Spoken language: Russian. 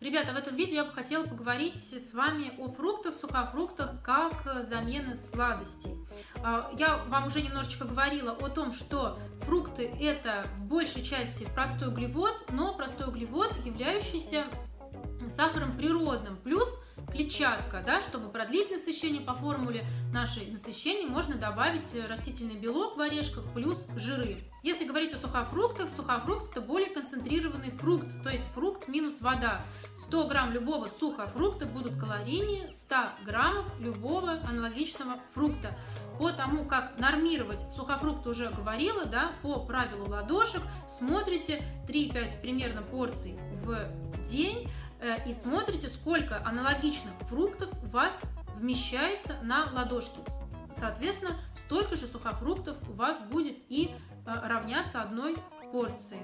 Ребята, в этом видео я бы хотела поговорить с вами о фруктах, сухофруктах, как замена сладостей. А, я вам уже немножечко говорила о том, что фрукты это в большей части простой углевод, но простой углевод, являющийся сахаром природным, плюс клетчатка, да, чтобы продлить насыщение по формуле нашей насыщения, можно добавить растительный белок в орешках плюс жиры. Если говорить о сухофруктах, сухофрукт это более концентрированный фрукт, то есть фрукт минус вода. 100 грамм любого сухофрукта будут калорийнее 100 граммов любого аналогичного фрукта. По тому, как нормировать сухофрукты уже говорила, да, по правилу ладошек, смотрите 3-5 примерно порций в день, Э, и смотрите, сколько аналогичных фруктов у вас вмещается на ладошке. Соответственно, столько же сухофруктов у вас будет и э, равняться одной порции.